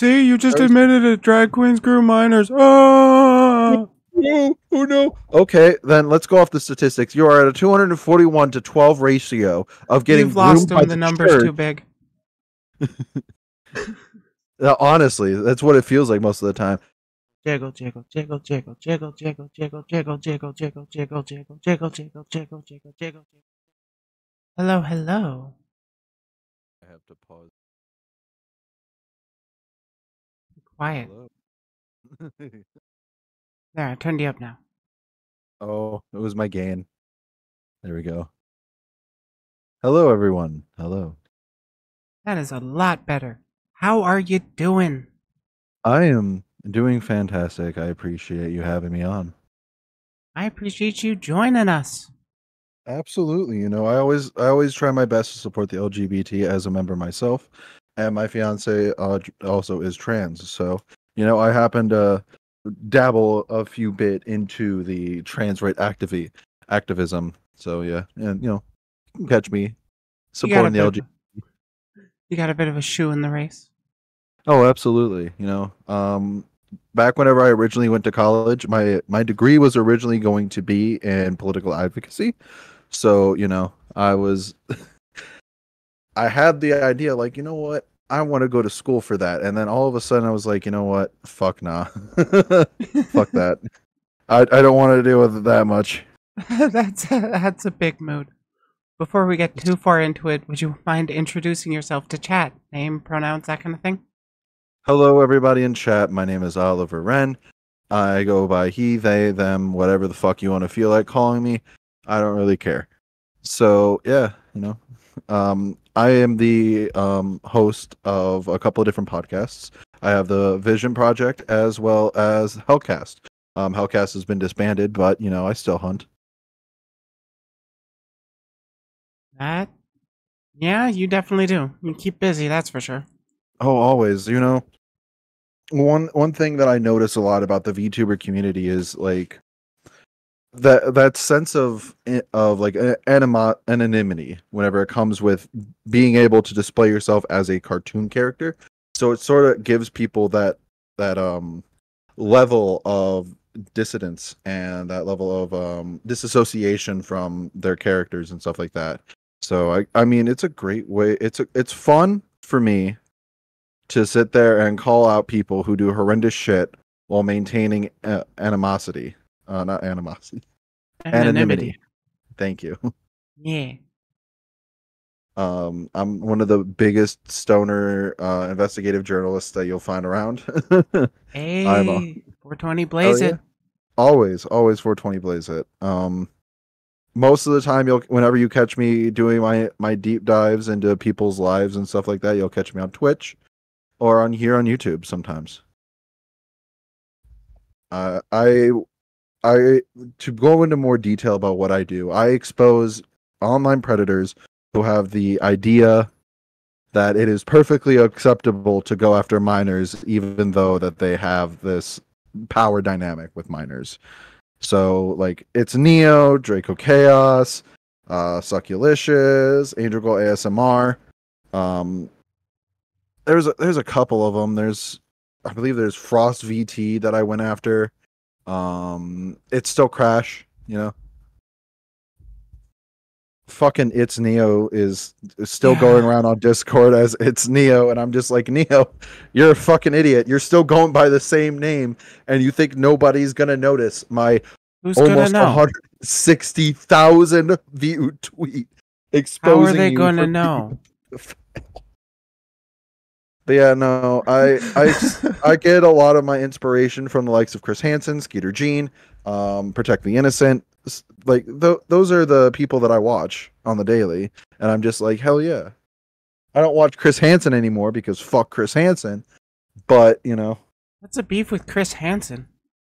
See, you just admitted it. Drag queens grew minors. Ah! Oh, oh no. Okay, then let's go off the statistics. You are at a 241 to 12 ratio of getting You've lost groomed by them. The numbers church. too big. Uh, honestly, that's what it feels like most of the time. Jiggle, jiggle, jiggle, jiggle, jiggle, jiggle, jiggle, jiggle, jiggle, jiggle, jiggle, jiggle, jiggle, jiggle, jiggle, jiggle, jiggle. Hello, hello. I have to pause. Quiet. There, I turned you up now. oh, it was my gain. There we go. Hello, everyone. Hello. That is a lot better. How are you doing? I am doing fantastic. I appreciate you having me on. I appreciate you joining us. Absolutely. You know, I always I always try my best to support the LGBT as a member myself, and my fiance uh, also is trans. So, you know, I happen to dabble a few bit into the trans right activi- activism. So, yeah, and you know, catch me You got, a supporting the of, you got a bit of a shoe in the race. Oh, absolutely. You know, um, back whenever I originally went to college, my my degree was originally going to be in political advocacy. So, you know, I was I had the idea like, you know what? I want to go to school for that. And then all of a sudden I was like, you know what? Fuck nah. Fuck that. I I don't want to deal with it that much. that's a, that's a big mood. Before we get too far into it, would you mind introducing yourself to chat? Name, pronouns, that kind of thing? Hello everybody in chat. My name is Oliver Rein. I go by he, they, them, whatever the fuck you want to feel like calling me. I don't really care. So yeah, you know, um, I am the um, host of a couple of different podcasts. I have the Vision Project as well as Hellcast. Um, Hellcast has been disbanded, but you know I still hunt. That, yeah, you definitely do. You keep busy, that's for sure. Oh, always. You know, one one thing that I notice a lot about the VTuber community is like that that sense of of like anima anonymity whenever it comes with being able to display yourself as a cartoon character. So it sort of gives people that that um level of dissidence and that level of um disassociation from their characters and stuff like that. So I I mean it's a great way it's a, it's fun for me to sit there and call out people who do horrendous shit while maintaining uh, animosity. Uh, not animosity. Anonymity. Thank you. Yeah. Um, I'm one of the biggest stoner uh, investigative journalists that you'll find around. Hey, I'm a- 420 blaze yeah. it. always, always 420 blaze it. Um, most of the time, you'll whenever you catch me doing my my deep dives into people's lives and stuff like that, you'll catch me on Twitch or on here on YouTube sometimes. Uh, I I to go into more detail about what I do. I expose online predators who have the idea that it is perfectly acceptable to go after minors even though that they have this power dynamic with minors. So like it's Neo, Draco Chaos, uh Succulicious, Angel Girl ASMR. Um there's a, there's a couple of them. There's I believe there's Frost VT that I went after. Um it's still Crash, you know. Fucking it's Neo is, is still Yeah. going around on Discord as it's Neo, and I'm just like Neo, you're a fucking idiot. You're still going by the same name, and you think nobody's gonna notice my Who's almost know? 160,000 view tweet exposing How are they gonna know? But yeah, no, I I I get a lot of my inspiration from the likes of Chris Hansen, Skeeter Jean, um, Protect the Innocent. Like th- those are the people that I watch on the daily, and I'm just like, hell yeah. I don't watch Chris Hansen anymore because fuck Chris Hansen, but you know, What's a beef with Chris Hansen?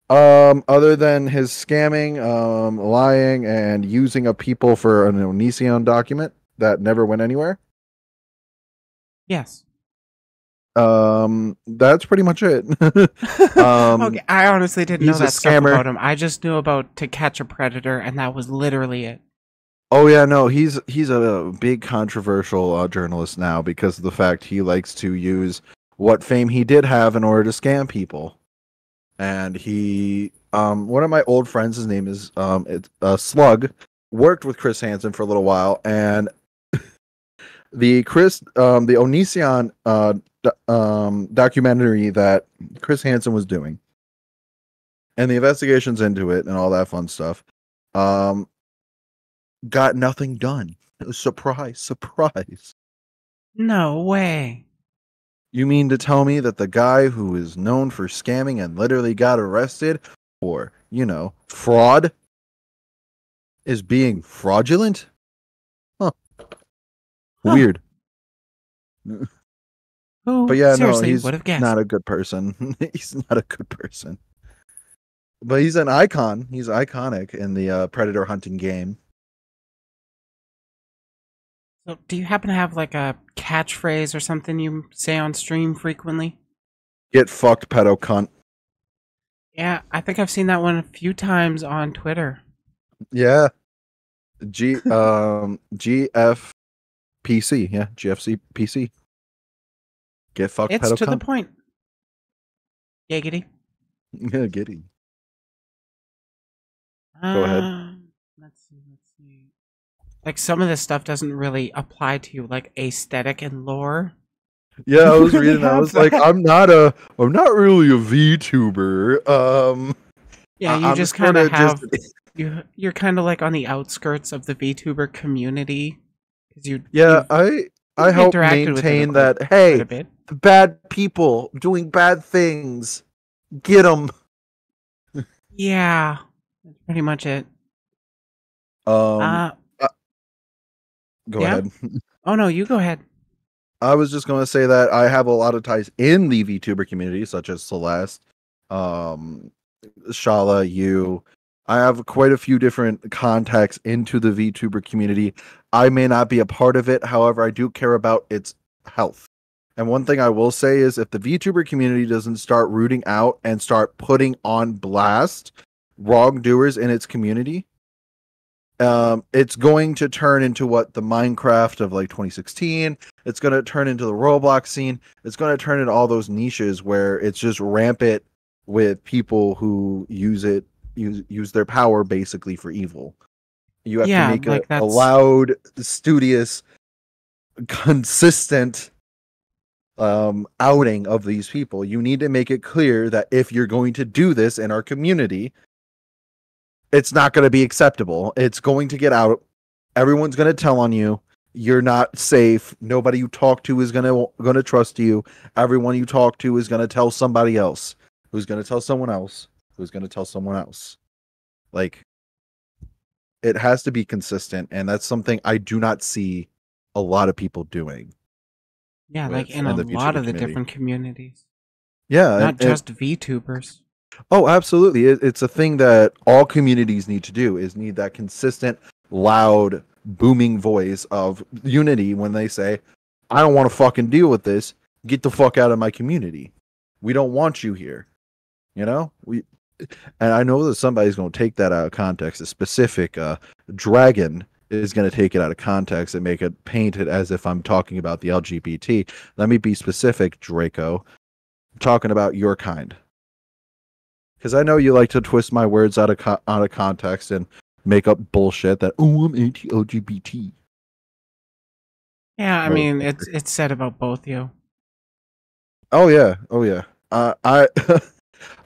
um, other than his scamming, um, lying, and using of people for an Onision document that never went anywhere. Yes. Um, that's pretty much it. Um, okay, I honestly didn't know that stuff about him. I just knew about To Catch a Predator, and that was literally it. Oh yeah, no, he's he's a big controversial uh, journalist now because of the fact he likes to use what fame he did have in order to scam people. And he, um, one of my old friends, his name is um, it's uh, Slug, worked with Chris Hansen for a little while, and the Chris, um, the Onision uh, um, documentary that Chris Hansen was doing, and the investigations into it and all that fun stuff, um, got nothing done. Surprise, surprise. No way. You mean to tell me that the guy who is known for scamming and literally got arrested for, you know, fraud is being fraudulent? Huh. Huh. Who But yeah, no, he's would have guessed? not a good person. he's not a good person. But he's an icon. He's iconic in the uh, predator hunting game. So, do you happen to have like a catchphrase or something you say on stream frequently? Get fucked, pedo cunt. Yeah, I think I've seen that one a few times on Twitter. Yeah. G um GF PC, yeah, GFC PC. Get fucked, It's to the point. Yeah, giddy. Yeah, giddy. Go ahead. Um, Let's see. Let's see. Like some of this stuff doesn't really apply to you, like aesthetic and lore. Yeah, I was reading. I was like. I'm not a, I'm not really a VTuber. Um, Yeah, you I'm just kind of have just- you. You're kind of like on the outskirts of the VTuber community because you. yeah, I, I help maintain that. Hey, the bad people doing bad things, get them. Yeah, that's pretty much it. Um, uh, go yeah. ahead. oh no, you go ahead. I was just going to say that I have a lot of ties in the VTuber community, such as Celeste, um, Shala, you. I have quite a few different contacts into the VTuber community. I may not be a part of it, however, I do care about its health. And one thing I will say is if the VTuber community doesn't start rooting out and start putting on blast wrongdoers in its community, um, it's going to turn into what the Minecraft of like 2016 it's going to turn into the Roblox scene. It's going to turn into all those niches where it's just rampant with people who use it use use their power basically for evil. You have Yeah, to make like a, a loud, studious, consistent um outing of these people. You need to make it clear that if you're going to do this in our community, it's not going to be acceptable. It's going to get out. Everyone's going to tell on you you're not safe. Nobody you talk to is gonna gonna trust you. Everyone you talk to is gonna tell somebody else, who's gonna tell someone else, who's gonna tell someone else. Like it has to be consistent, and that's something I do not see a lot of people doing. Yeah, with- like in in a lot of the community. different communities, Yeah, not and- and- just VTubers. Oh, absolutely. It, it's a thing that all communities need to do is need that consistent, loud, booming voice of unity when they say, I don't want to fucking deal with this. Get the fuck out of my community. We don't want you here. You know? We and I know that somebody's going to take that out of context. A specific uh, dragon is going to take it out of context and make it paint it as if I'm talking about the LGBT. Let me be specific, Draco. I'm talking about your kind because I know you like to twist my words out of co- out of context and make up bullshit that oh I'm anti-LGBT. Yeah, I mean it's it's said about both you. Oh yeah, oh yeah. Uh, I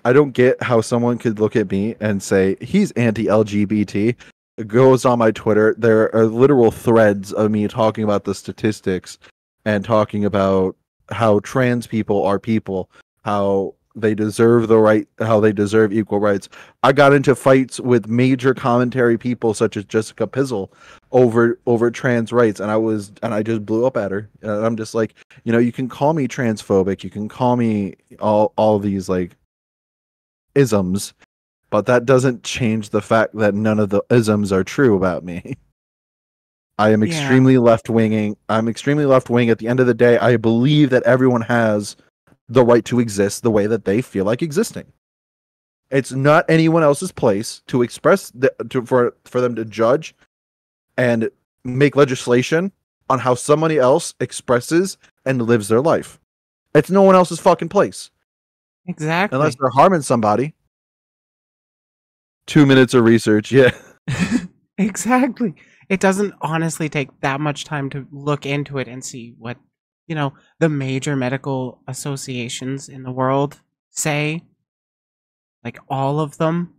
I don't get how someone could look at me and say he's anti-LGBT. It goes on my Twitter. There are literal threads of me talking about the statistics and talking about how trans people are people, how they deserve the right, how they deserve equal rights. I got into fights with major commentary people such as Jessica Pizzle over over trans rights, and I was and I just blew up at her. And I'm just like, you know, you can call me transphobic, you can call me all all these like isms, but that doesn't change the fact that none of the isms are true about me. I am Yeah. extremely left winging. I'm extremely left wing. At the end of the day, I believe that everyone has the right to exist the way that they feel like existing. It's not anyone else's place to express the, to, for for them to judge and make legislation on how somebody else expresses and lives their life. It's no one else's fucking place Exactly. unless they're harming somebody. Two minutes of research, yeah. exactly. It doesn't honestly take that much time to look into it and see what, you know, the major medical associations in the world say. Like all of them.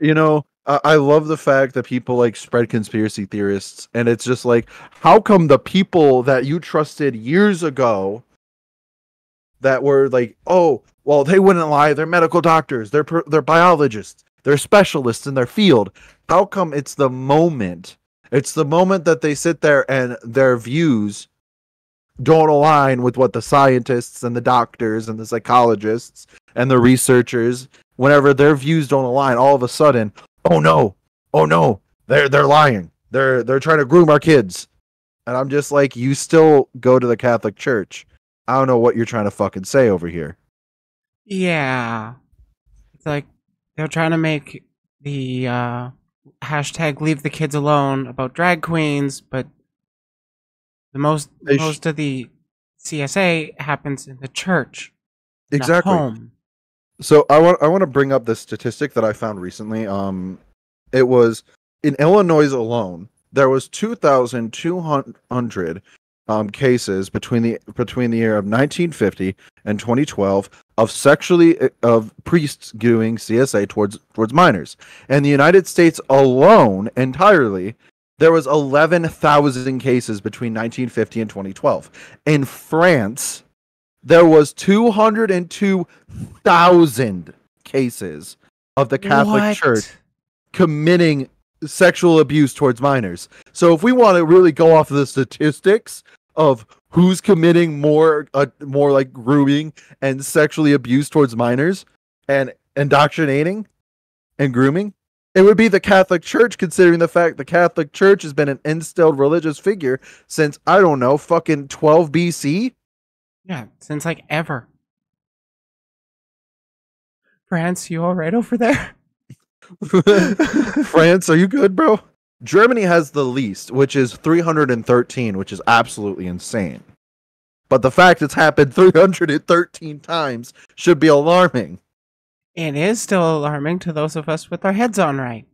you know I, I love the fact that people like spread conspiracy theorists and it's just like how come the people that you trusted years ago that were like oh well they wouldn't lie. They're medical doctors. They're they're biologists. They're specialists in their field. How come it's the moment it's the moment that they sit there and their views don't align with what the scientists and the doctors and the psychologists and the researchers whenever their views don't align all of a sudden oh no oh no they're they're lying. They're they're trying to groom our kids. And i'm just like you still go to the catholic church. I don't know what you're trying to fucking say over here Yeah. It's like they're trying to make the uh, hashtag leave the kids alone about drag queens, but the most They sh- most of the CSA happens in the church, not exactly home. So I want I want to bring up this statistic that I found recently. Um, it was in Illinois alone. There was two thousand two hundred um cases between the between the year of 1950 and 2012 of sexually uh, of priests doing CSA towards towards minors. In the United States alone, entirely, there was 11,000 cases between 1950 and 2012. In France, there was 202,000 cases of the Catholic What? Church committing sexual abuse towards minors. So if we want to really go off of the statistics of who's committing more uh, more like grooming and sexually abuse towards minors and indoctrinating and grooming, it would be the Catholic Church considering the fact the Catholic Church has been an instilled religious figure since I don't know, fucking 12 BC. Yeah, since like ever. France, you all right over there? France, are you good, bro? Germany has the least, which is 313, which is absolutely insane. But the fact it's happened 313 times should be alarming. And it is still alarming to those of us with our heads on right.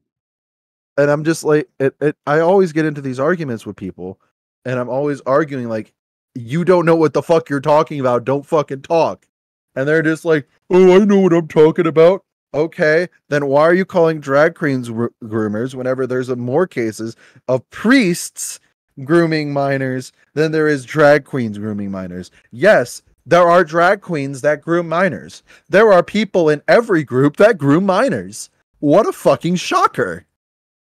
And I'm just like, it, it, I always get into these arguments with people, and I'm always arguing, like, you don't know what the fuck you're talking about. Don't fucking talk. And they're just like, oh, I know what I'm talking about. Okay, then why are you calling drag queens gr- groomers whenever there's a more cases of priests grooming minors than there is drag queens grooming minors? Yes, there are drag queens that groom minors. There are people in every group that groom minors. What a fucking shocker.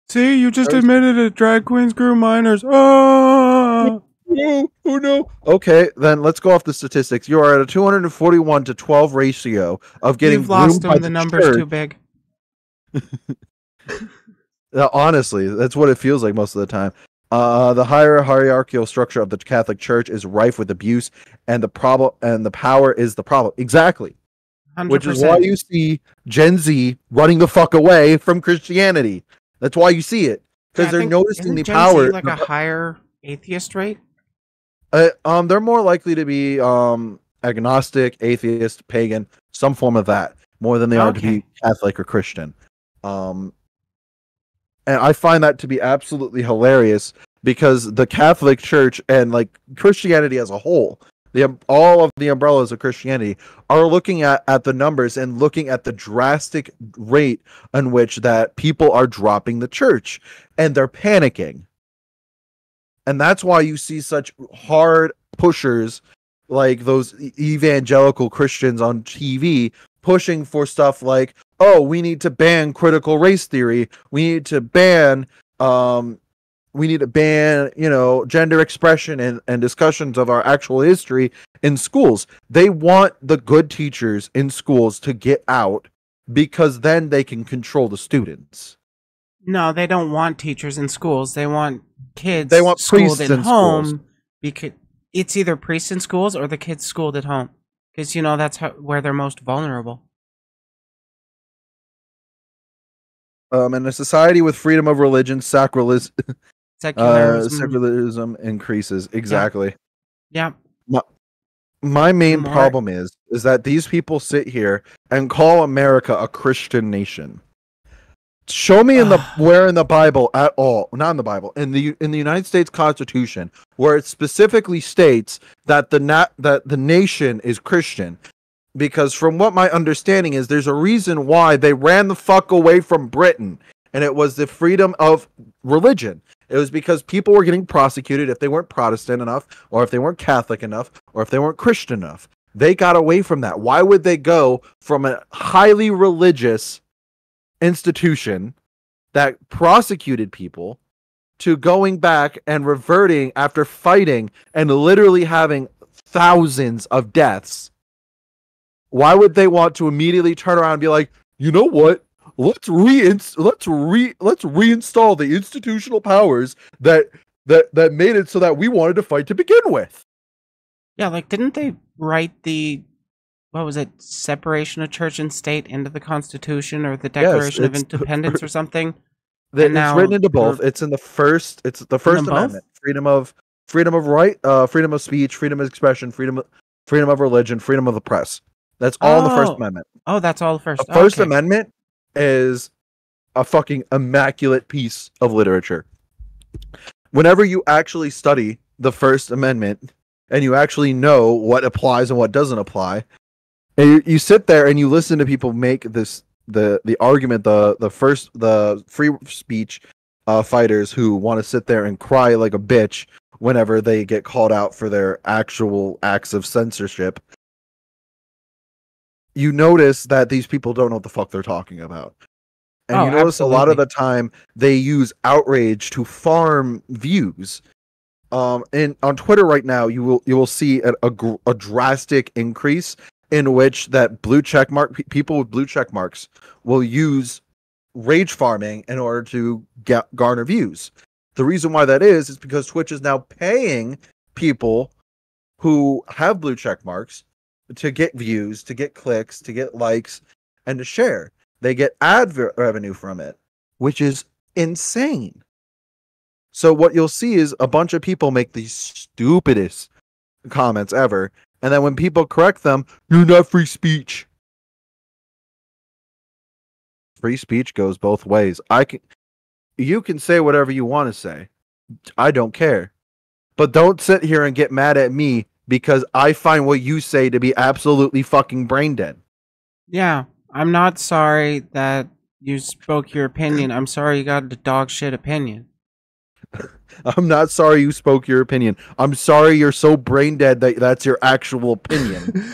See, you just admitted it. Drag queens groom minors. Oh, Oh, oh no. Okay, then let's go off the statistics. You are at a 241 to 12 ratio of getting you've lost by them. The numbers church. too big. Honestly, that's what it feels like most of the time. Uh, the higher hierarchical structure of the Catholic Church is rife with abuse, and the problem and the power is the problem. Exactly, Hundred which is why you see Gen Z running the fuck away from Christianity. That's why you see it because they're noticing the power. like a higher atheist rate. Uh, um, they're more likely to be um agnostic, atheist, pagan, some form of that, more than they are to be Catholic or Christian. Um, and I find that to be absolutely hilarious because the Catholic Church and like Christianity as a whole, the um, all of the umbrellas of Christianity are looking at at the numbers and looking at the drastic rate in which that people are dropping the church and they're panicking and that's why you see such hard pushers like those evangelical Christians on TV pushing for stuff like, oh, we need to ban critical race theory. We need to ban, um, we need to ban, you know, gender expression and, and discussions of our actual history in schools. They want the good teachers in schools to get out because then they can control the students. No, they don't want teachers in schools. They want kids. They want schooled at in home schools. because it's either priests in schools or the kids schooled at home. Because you know that's how, where they're most vulnerable. Um, in a society with freedom of religion, sacrileg- uh, Secularism. secularism increases. Exactly. yeah. my main More- problem is is that these people sit here and call America a Christian nation. Show me in the where in the Bible at all, not in the Bible, in the in the United States Constitution, where it specifically states that the na- that the nation is Christian. Because from what my understanding is, there's a reason why they ran the fuck away from Britain, and it was the freedom of religion. It was because people were getting prosecuted if they weren't Protestant enough, or if they weren't Catholic enough, or if they weren't Christian enough. They got away from that. Why would they go from a highly religious institution that prosecuted people to going back and reverting after fighting and literally having thousands of deaths? Why would they want to immediately turn around and be like, you know what? Let's re let's re let's reinstall the institutional powers that that that made it so that we wanted to fight to begin with. Yeah, like didn't they write the what was it, separation of church and state into the Constitution or the Declaration of Independence or something? And it's now written into both. It's in the first. It's the First them both? Amendment. Freedom of freedom of right, uh, freedom of speech, freedom of expression, freedom of freedom of religion, freedom of the press. That's all in the First Oh, Amendment. Oh, that's all the first. The First okay. Amendment is a fucking immaculate piece of literature. Whenever you actually study the First Amendment and you actually know what applies and what doesn't apply, and you, you sit there and you listen to people make this the the argument the the first the free speech uh, fighters who want to sit there and cry like a bitch whenever they get called out for their actual acts of censorship you notice that these people don't know what the fuck they're talking about. And Oh, you notice a lot of the time they use outrage to farm views. Um, and on Twitter right now, you will you will see a, a, gr- a drastic increase in which that blue check mark people with blue check marks will use rage farming in order to get garner views. The reason why that is is because Twitch is now paying people who have blue check marks to get views, to get clicks, to get likes, and to share. They get ad revenue from it, which is insane. So what you'll see is a bunch of people make the stupidest comments ever, and then when people correct them, you're not free speech. Free speech goes both ways. I can you can say whatever you want to say. I don't care. But don't sit here and get mad at me because I find what you say to be absolutely fucking brain dead. Yeah, I'm not sorry that you spoke your opinion. I'm sorry you got a dog shit opinion. I'm not sorry you spoke your opinion. I'm sorry you're so brain dead that that's your actual opinion.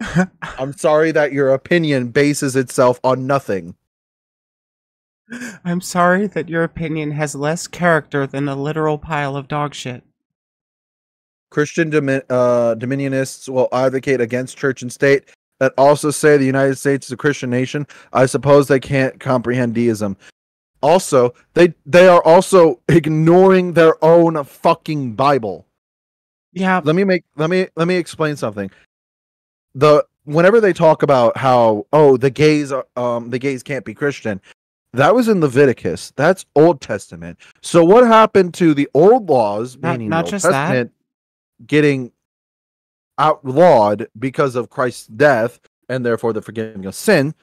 I'm sorry that your opinion bases itself on nothing. I'm sorry that your opinion has less character than a literal pile of dog shit. Christian domi- uh, dominionists will advocate against church and state that also say the United States is a Christian nation. I suppose they can't comprehend deism. Also, they they are also ignoring their own fucking Bible. Yeah, let me make let me let me explain something the whenever they talk about how oh the gays are um the gays can't be christian that was in leviticus that's old testament so what happened to the old laws Not- meaning not just that. getting outlawed because of christ's death and therefore the forgiving of sin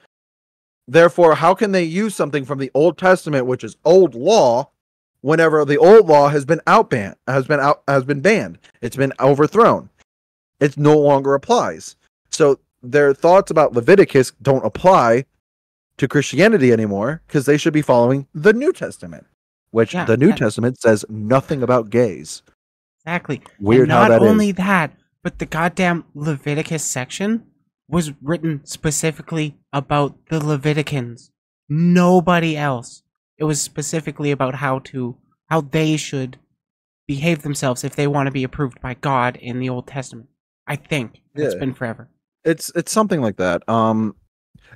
therefore how can they use something from the old testament which is old law whenever the old law has been outbanned has been out has been banned? It's been overthrown. It no longer applies. So their thoughts about leviticus don't apply to christianity anymore because they should be following the new testament which Yeah, the new that- testament says nothing about gays. Exactly. weird and how not that is. only that, but the goddamn Leviticus section was written specifically about the Leviticans. Nobody else. It was specifically about how to how they should behave themselves if they want to be approved by God in the Old Testament. I think it's been forever. it's it's something like that um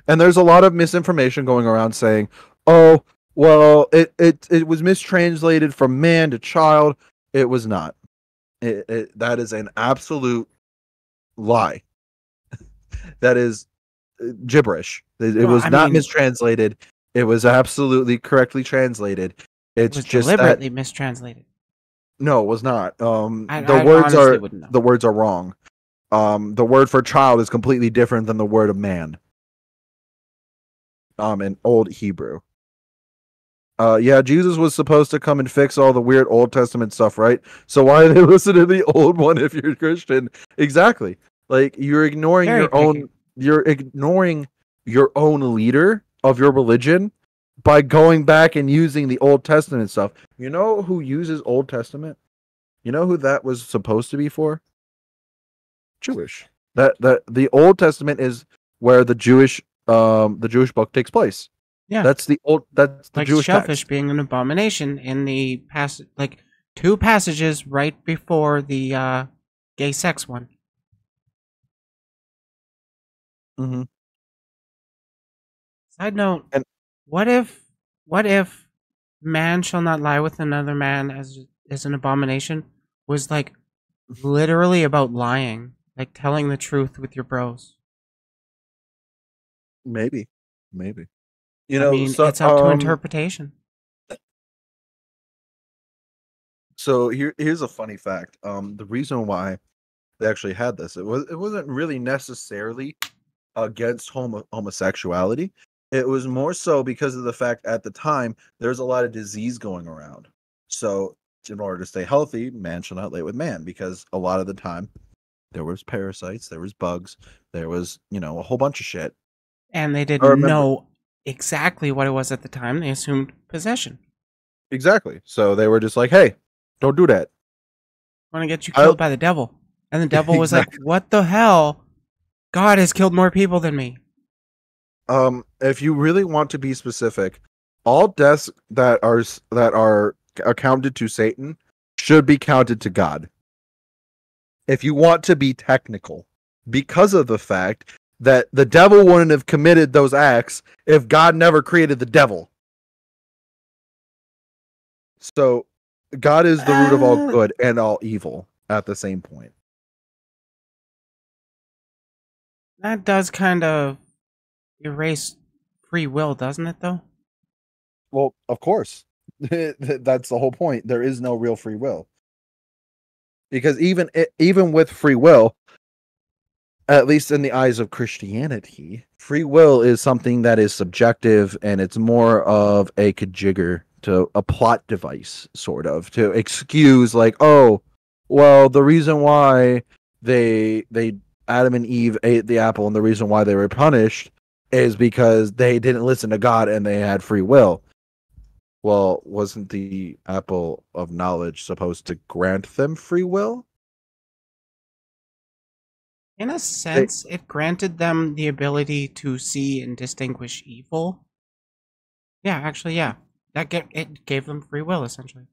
and there's a lot of misinformation going around saying oh well it it, it was mistranslated from man to child it was not it, it, that is an absolute lie that is uh, gibberish it, it Well, was I not mean- mistranslated it was absolutely correctly translated It it's was just that deliberately mistranslated. no it was not um I- the I words are the words are wrong um, the word for child is completely different than the word of man. Um, in Old Hebrew. Uh, yeah, Jesus was supposed to come and fix all the weird Old Testament stuff, right? So why do they listen to the old one if you're Christian? Exactly. Like you're ignoring Very your picky. own. You're ignoring your own leader of your religion by going back and using the Old Testament stuff. You know who uses Old Testament? You know who that was supposed to be for? Jewish. That that the Old Testament is where the Jewish um the Jewish book takes place. Yeah. That's the old that's the like Jewish shellfish text. being an abomination in the pass like two passages right before the uh gay sex one. Hmm Side note: And- What if, what if, man shall not lie with another man as is an abomination was like literally about lying, like telling the truth with your bros. Maybe. Maybe. You I know, mean, so, it's up to um, interpretation. So here here's a funny fact. Um the reason why they actually had this, it was it wasn't really necessarily against homo- homosexuality. It was more so because of the fact at the time there's a lot of disease going around. So in order to stay healthy, man shall not lay with man because a lot of the time there was parasites, there was bugs, there was, you know, a whole bunch of shit. And they didn't know exactly what it was at the time. They assumed possession. Exactly. So they were just like, "Hey, don't do that." want to get you killed by the devil. And the devil was like, "What the hell? God has killed more people than me." um if you really want to be specific all deaths that are that are accounted to satan should be counted to god if you want to be technical because of the fact that the devil wouldn't have committed those acts if god never created the devil so god is the root of all Uh. good and all evil at the same point That does kind of erase free will, doesn't it? Though. Well, of course. That's the whole point. There is no real free will. Because even even with free will, at least in the eyes of Christianity, free will is something that is subjective and it's more of a kajigger to a plot device, sort of, to excuse like, oh, well, the reason why they they Adam and Eve ate the apple and the reason why they were punished is because they didn't listen to God and they had free will. Well, wasn't the apple of knowledge supposed to grant them free will? In a sense, it granted them the ability to see and distinguish evil. Yeah, actually, yeah. That get it gave them free will essentially.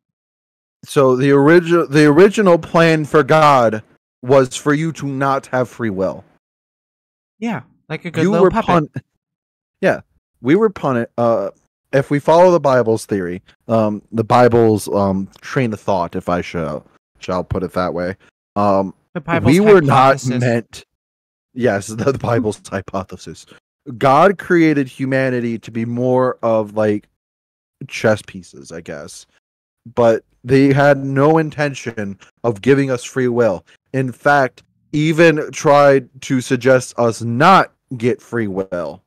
So the original the original plan for God was for you to not have free will. Yeah, like a good you little were puppet. pun- Yeah, we were punished. Uh, if we follow the Bible's theory, um, the Bible's um train of thought, if I shall shall put it that way, um, the Bible's we were not meant. Yes, the, the Bible's hypothesis. God created humanity to be more of like chess pieces, I guess, but they had no intention of giving us free will. In fact, even tried to suggest us not get free will.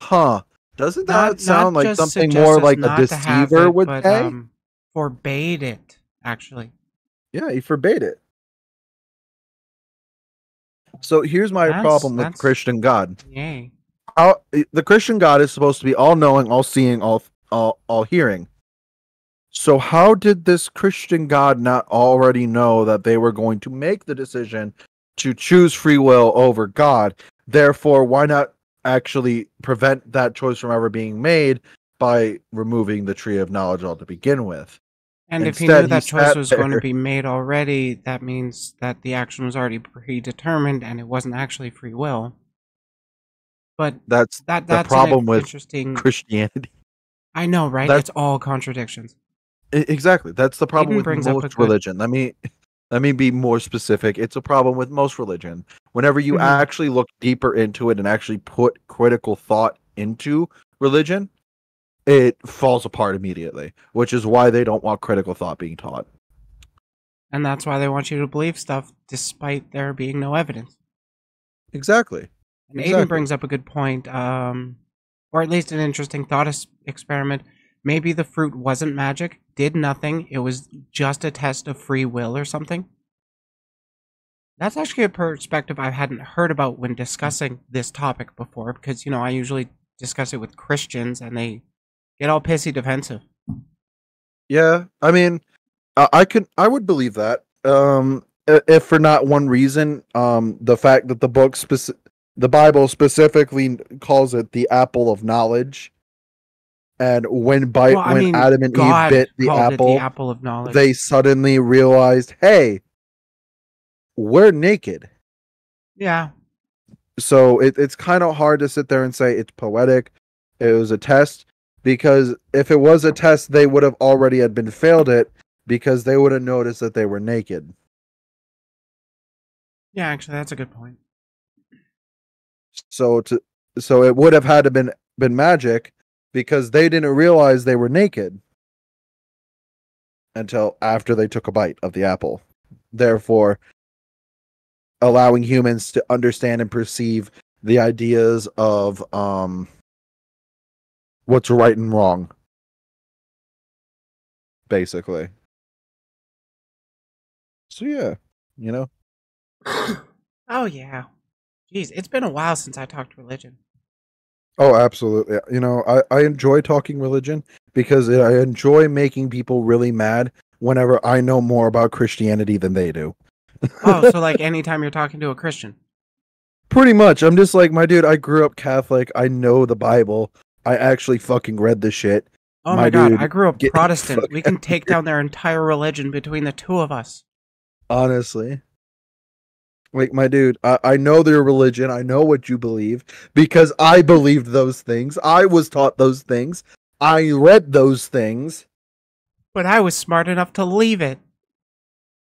Huh? Doesn't that Not- sound not like something more like a not to have deceiver it, would but, say? Um, forbade it actually. Yeah, he forbade it. So here's my That's- problem with Christian God. Yay. How, the Christian God is supposed to be all knowing, all seeing, all all all hearing. So how did this Christian God not already know that they were going to make the decision to choose free will over God? Therefore, why not actually prevent that choice from ever being made by removing the tree of knowledge all to begin with? And if he Instead, knew he that choice sat was going to be made already, that means that the action was already predetermined and it wasn't actually free will. But That's that The that's an problem with interesting. Christianity. I know, right? that's- It's all contradictions. Exactly. That's the problem with brings up a most religion. Let me let me be more specific. It's a problem with most religion. Whenever you Mhm. actually look deeper into it and actually put critical thought into religion, it falls apart immediately, which is why they don't want critical thought being taught. and that's why they want you to believe stuff despite there being no evidence. Exactly. And Exactly. Aiden brings up a good point, um, or at least an interesting thought experiment. Maybe the fruit wasn't magic, did nothing. It was just a test of free will or something. That's actually a perspective I hadn't heard about when discussing this topic before, because you know I usually discuss it with Christians and they get all pissy defensive. Yeah, I mean, I, I could, I would believe that. Um, if for not one reason, um, the fact that the book speci- the Bible specifically calls it the apple of knowledge, and when by Well, when mean, Adam and God Eve bit the apple, the apple of knowledge. they suddenly realized, hey, we're naked. yeah, so it, it's kind of hard to sit there and say it's poetic it was a test because if it was a test they would have already had been failed it because they would have noticed that they were naked yeah. Actually, that's a good point. so to so it would have had to been been magic because they didn't realize they were naked until after they took a bite of the apple therefore allowing humans to understand and perceive the ideas of um what's right and wrong basically. So yeah you know? Oh yeah, jeez, it's been a while since I talked religion. Oh absolutely you know i i enjoy talking religion because i enjoy making people really mad whenever i know more about christianity than they do Oh, so like anytime you're talking to a Christian. Pretty much. I'm just like, my dude, I grew up Catholic. I know the Bible. I actually fucking read the shit. Oh My my, god, dude, I grew up Protestant. We can take down their entire religion between the two of us. Honestly. Like, my dude, I, I know their religion. I know what you believe because I believed those things. I was taught those things. I read those things. But I was smart enough to leave it.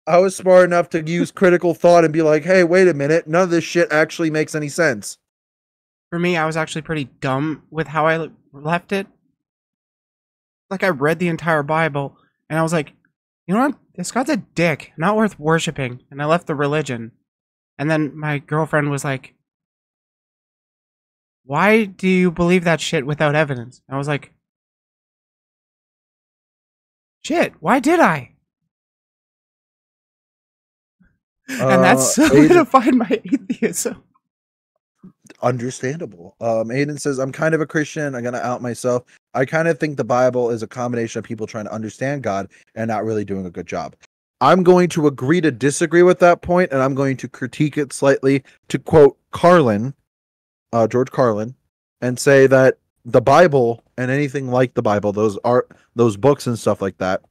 I was smart enough to use critical thought and be like, hey, wait a minute. None of this shit actually makes any sense. For me, I was actually pretty dumb with how I left it. Like I read the entire Bible and I was like, you know what? This God's a dick, not worth worshiping. And I left the religion. And then my girlfriend was like, why do you believe that shit without evidence? And I was like, shit, why did I? and that Uh, solidified my atheism. understandable. Um, Aiden says, I'm kind of a Christian. I'm going to out myself. I kind of think the Bible is a combination of people trying to understand God and not really doing a good job. I'm going to agree to disagree with that point, and I'm going to critique it slightly to quote Carlin, uh, George Carlin, and say that the Bible and anything like the Bible, those are those books and stuff like that,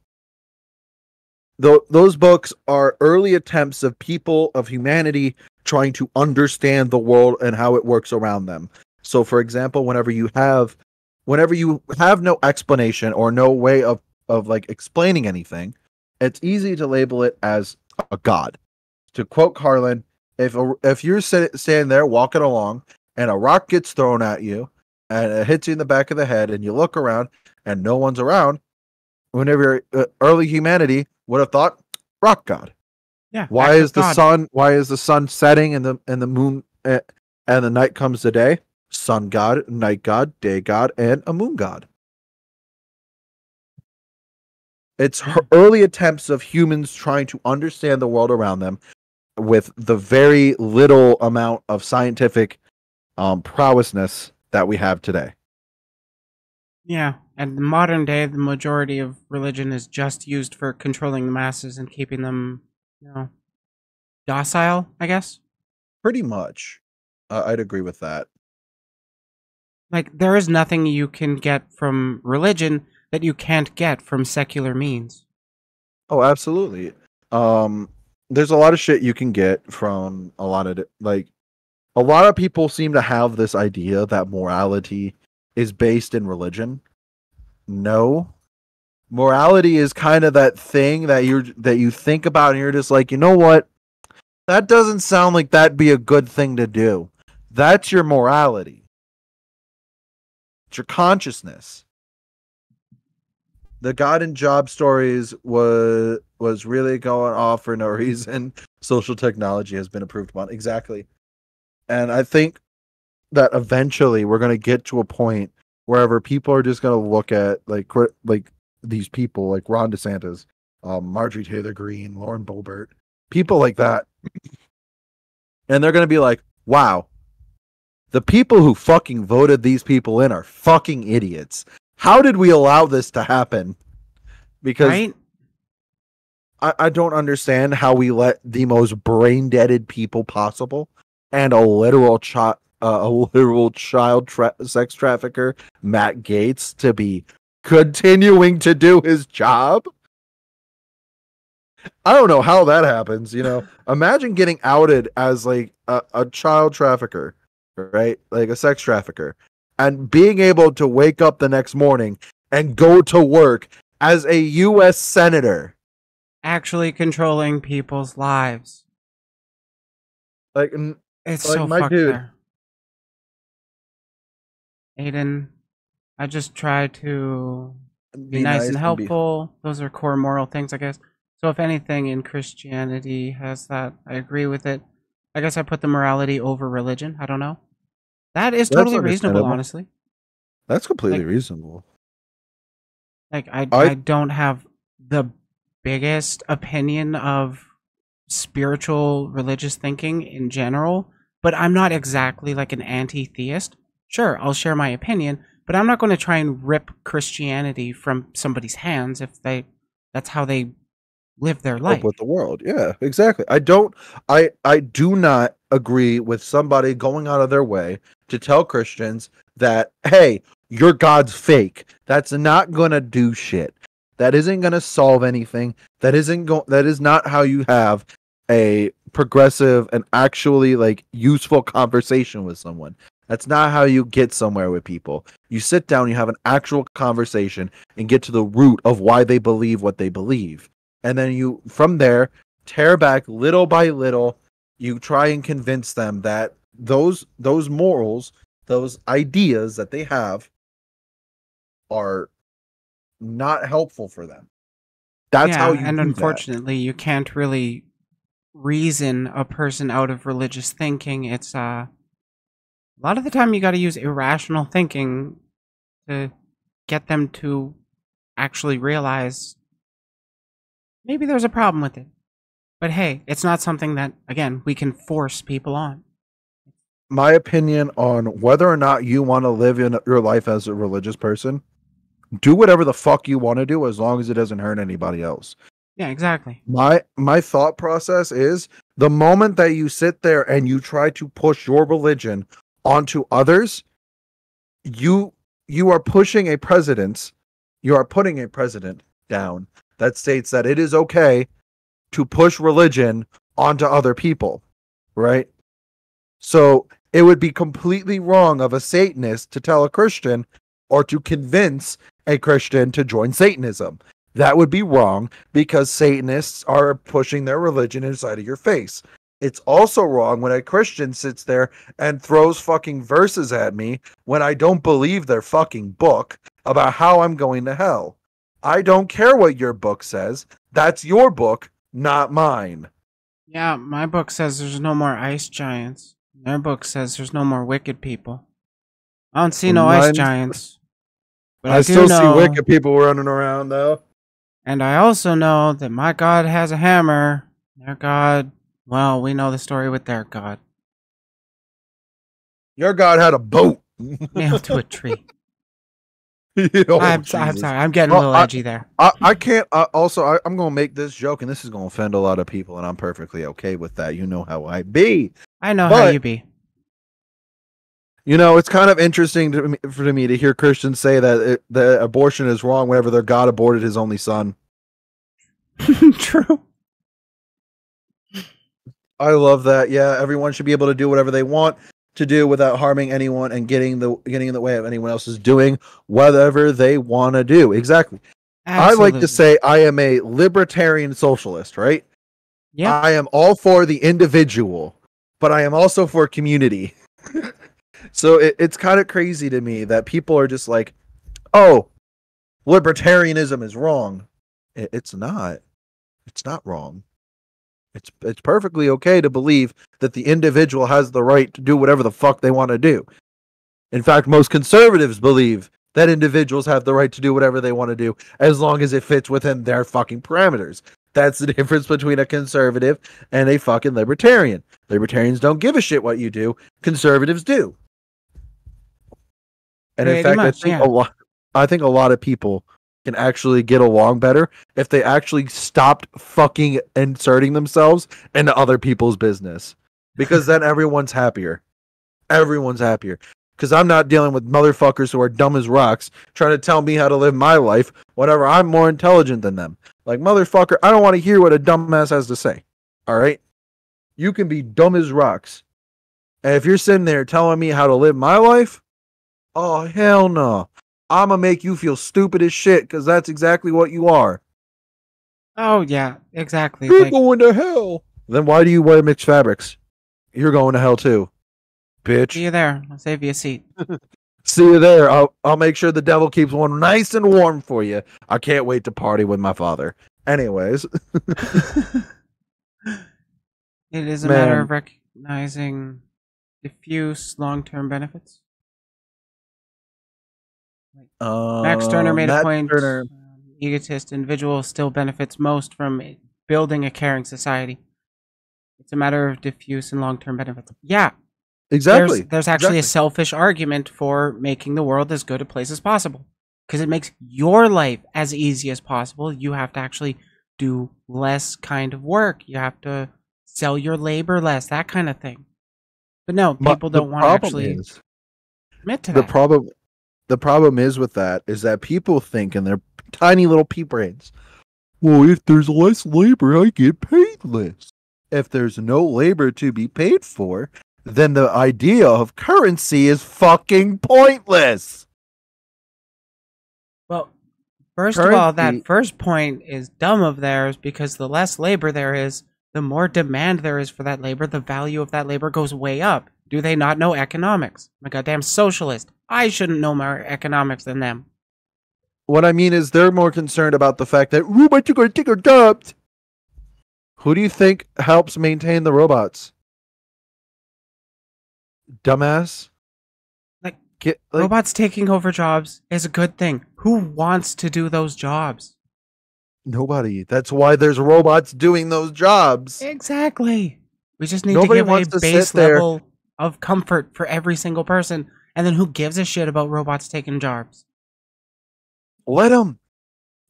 tho- those books are early attempts of people of humanity trying to understand the world and how it works around them. So for example, whenever you have whenever you have no explanation or no way of of like explaining anything, it's easy to label it as a god. To quote Carlin, if a, if you're sit, standing there walking along and a rock gets thrown at you and it hits you in the back of the head and you look around and no one's around, whenever uh, early humanity would have thought rock god Yeah. why is the God. sun why is the sun setting and the and the moon eh, and the night comes the day sun god night god day god and a moon god it's her early attempts of humans trying to understand the world around them with the very little amount of scientific um prowessness that we have today Yeah, and the modern day, the majority of religion is just used for controlling the masses and keeping them, you know, docile. I guess. pretty much uh, i'd agree with that Like there is nothing you can get from religion that you can't get from secular means. Oh, absolutely. Um, there's a lot of shit you can get from a lot of like a lot of people seem to have this idea that morality is based in religion. No. Morality is kind of that thing that you're that you think about and you're just like, "You know what? That doesn't sound like that'd be a good thing to do." That's your morality. It's your consciousness. The God and job stories was was really going off for no reason. Social technology has been approved upon exactly, and I think that eventually we're going to get to a point wherever people are just going to look at like like these people like Ron DeSantis, um, Marjorie Taylor Greene, Lauren Boebert, people like that, and they're going to be like, "Wow, the people who fucking voted these people in are fucking idiots. How did we allow this to happen?" Because right? I, I don't understand how we let the most brain deaded people possible and a literal child uh, a literal child tra- sex trafficker Matt Gaetz to be continuing to do his job. I don't know how that happens, you know. Imagine getting outed as like a, a child trafficker, right? Like a sex trafficker, and being able to wake up the next morning and go to work as a US senator. Actually controlling people's lives. Like It's Like, so my fucked dude. there. Aiden, I just try to be, nice, and be- helpful. Those are core moral things, I guess. So if anything in Christianity has that, I agree with it. I guess I put the morality over religion. I don't know. That is That's totally reasonable, honestly. That's completely like- reasonable. Like I, I- I don't have the biggest opinion of spiritual religious thinking in general, but I'm not exactly like an anti-theist. Sure, I'll share my opinion, but I'm not going to try and rip Christianity from somebody's hands if they that's how they live their life. with the world. Yeah, exactly. I don't I I do not agree with somebody going out of their way to tell Christians that hey, your God's fake. That's not going to do shit. That isn't going to solve anything. That isn't going that is not how you have a progressive and actually like useful conversation with someone. That's not how you get somewhere with people. You sit down, you have an actual conversation and get to the root of why they believe what they believe and then you from there tear back little by little you try and convince them that those those morals those ideas that they have are not helpful for them that's how you and do that. unfortunately, you can't really reason a person out of religious thinking. It's uh, a lot of the time you got to use irrational thinking to get them to actually realize maybe there's a problem with it. But hey, it's not something that again we can force people on. My opinion on whether or not you want to live in your life as a religious person do whatever the fuck you want to do as long as it doesn't hurt anybody else Yeah, exactly. my my thought process is the moment that you sit there and you try to push your religion onto others you you are pushing a precedence you are putting a precedent down that states that it is okay to push religion onto other people right so it would be completely wrong of a satanist to tell a christian or to convince a christian to join satanism that would be wrong because Satanists are pushing their religion inside of your face. It's also wrong when a Christian sits there and throws fucking verses at me when I don't believe their fucking book about how I'm going to hell. I don't care what your book says. That's your book, not mine. Yeah, my book says there's no more ice giants. Their book says there's no more wicked people. I don't see no ice giants. But I, I, still know, see wicked people running around though. and I also know that my God has a hammer. Their God, well, we know the story with their God. Your God had a boat. Nailed to a tree. Oh, I'm, so- I'm sorry, I'm getting a Well, little I- edgy there. I, I can't. I, also, I, I'm going to make this joke, and this is going to offend a lot of people, and I'm perfectly okay with that. You know how I be. I know how you be. You know, it's kind of interesting to me, for me to hear Christians say that it, that abortion is wrong whenever their God aborted his only son. True. I love that. Yeah, everyone should be able to do whatever they want to do without harming anyone and getting the getting in the way of anyone else's doing whatever they want to do. Exactly. I like to say I am a libertarian socialist, right? yeah, I am all for the individual, but I am also for community. so it, it's kind of crazy to me that people are just like, oh, libertarianism is wrong. I- It's not. It's not wrong. It's it's perfectly okay to believe that the individual has the right to do whatever the fuck they want to do. In fact, most conservatives believe that individuals have the right to do whatever they want to do as long as it fits within their fucking parameters. That's the difference between a conservative and a fucking libertarian. Libertarians don't give a shit what you do. Conservatives do. And in fact, much, I think yeah. a lot I think a lot of people can actually get along better if they actually stopped fucking inserting themselves into other people's business. Because then everyone's happier. Everyone's happier. Because I'm not dealing with motherfuckers who are dumb as rocks trying to tell me how to live my life whenever I'm more intelligent than them. Like, motherfucker, I don't want to hear what a dumbass has to say. All right? You can be dumb as rocks. And if you're sitting there telling me how to live my life, oh, hell no. I'm to make you feel stupid as shit because that's exactly what you are. Oh yeah, exactly. You're Like, going to hell. Then why do you wear mixed fabrics? You're going to hell too. Bitch. see you there. I'll save you a seat. See you there. I'll I'll make sure the devil keeps one nice and warm for you. I can't wait to party with my father. Anyways, it is a matter of recognizing diffuse long-term benefits. Max Turner uh, made a point. Turner- um, egotist individual still benefits most from building a caring society. It's a matter of diffuse and long-term benefits. Yeah, exactly. there's, there's actually exactly. a selfish argument for making the world as good a place as possible because it makes your life as easy as possible. You have to actually do less kind of work. You have to sell your labor less, that kind of thing. But no, people the don't want to actually is- commit to the that. problem the problem is with that is that people think in their tiny little pea brains well if there's less labor i get paid less if there's no labor to be paid for then the idea of currency is fucking pointless Well, first of all, that first point is dumb of theirs because the less labor there is, the more demand there is for that labor, the value of that labor goes way up. Do they not know economics? I'm a goddamn socialist. I shouldn't know more economics than them. what i mean is they're more concerned about the fact that robots are going to take our jobs who do you think helps maintain the robots dumbass Like, Get, like Robots taking over jobs is a good thing. Who wants to do those jobs? Nobody. That's why there's robots doing those jobs. Exactly. We just need Nobody to give a base level of comfort for every single person. And then who gives a shit about robots taking jobs? Let them.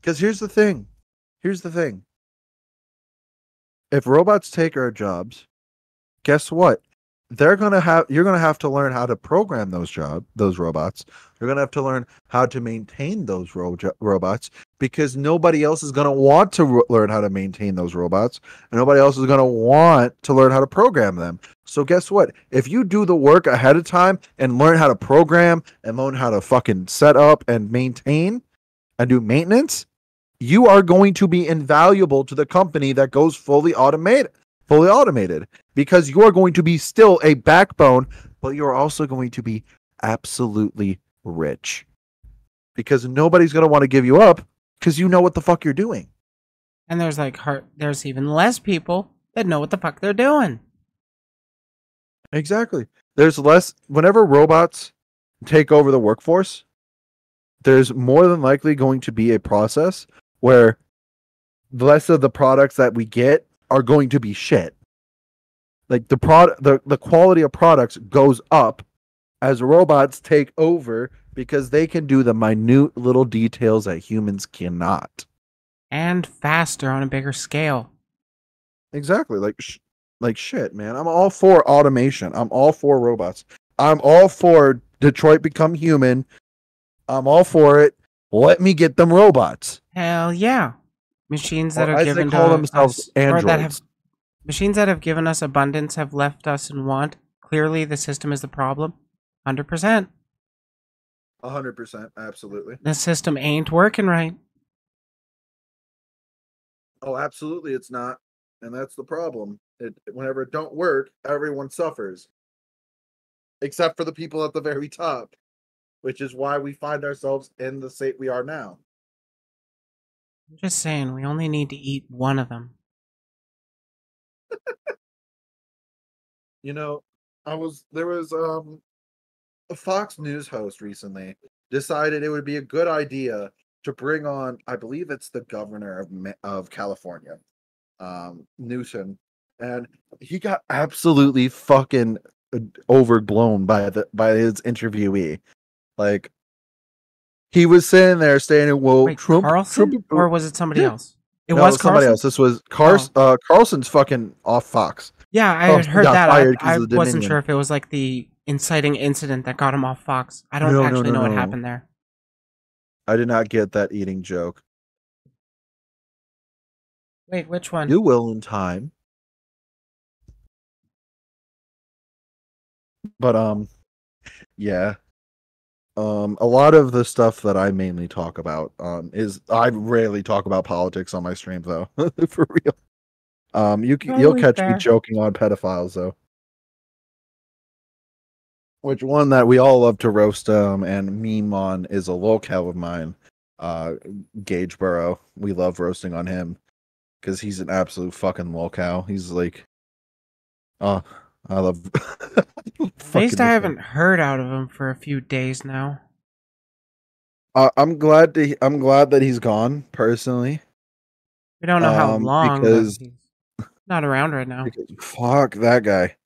Because here's the thing. Here's the thing. If robots take our jobs, guess what? They're gonna have. You're gonna have to learn how to program those job those robots. You're gonna have to learn how to maintain those ro- robots because nobody else is gonna want to learn how to maintain those robots, and nobody else is gonna want to learn how to program them. So guess what? If you do the work ahead of time and learn how to program and learn how to fucking set up and maintain and do maintenance, you are going to be invaluable to the company that goes fully automated, fully automated because you are going to be still a backbone, but you're also going to be absolutely rich. Because nobody's going to want to give you up because you know what the fuck you're doing. And there's like heart there's even less people that know what the fuck they're doing. Exactly. There's less whenever robots take over the workforce, there's more than likely going to be a process where less of the products that we get are going to be shit. Like the product the, the quality of products goes up as robots take over because they can do the minute little details that humans cannot. And faster on a bigger scale. Exactly. Like sh- like shit, man. I'm all for automation. I'm all for robots. I'm all for Detroit become human. I'm all for it. Let me get them robots. Hell yeah. Machines that Or are given call to themselves, us, or that have machines that have given us abundance have left us in want. Clearly the system is the problem. 100%. hundred percent, absolutely. The system ain't working right. Oh, absolutely, it's not, and that's the problem. It whenever it don't work, everyone suffers, except for the people at the very top, which is why we find ourselves in the state we are now. I'm just saying, we only need to eat one of them. You know, I was there was um a Fox News host recently decided it would be a good idea to bring on, I believe it's the governor of of California, um, Newsom, and he got absolutely fucking uh, overblown by the by his interviewee. Like he was sitting there saying, "Well, Wait, Trump, Carlson, Trump, or was it somebody Yeah. else? It no, was somebody Carlson? else. This was Cars- uh, Carlson's fucking off Fox. Yeah, I had Carlson heard that. I, I wasn't sure if it was like the inciting incident that got him off Fox. I don't no, actually no, know what happened there. I did not get that eating joke. Wait, which one? You will in time. But um yeah. Um a lot of the stuff that I mainly talk about um is I rarely talk about politics on my stream though. For real. Um you c- you'll catch fair. me joking on pedophiles though. Which one that we all love to roast um and meme on is a locale of mine. Uh Gage Burrow. We love roasting on him because he's an absolute fucking lolcow. He's like, oh, I love. At least I haven't heard out of him for a few days now. Uh, I'm glad to. I'm glad that he's gone. Personally, We don't know how Um, long, because- he's not around right now. fuck that guy.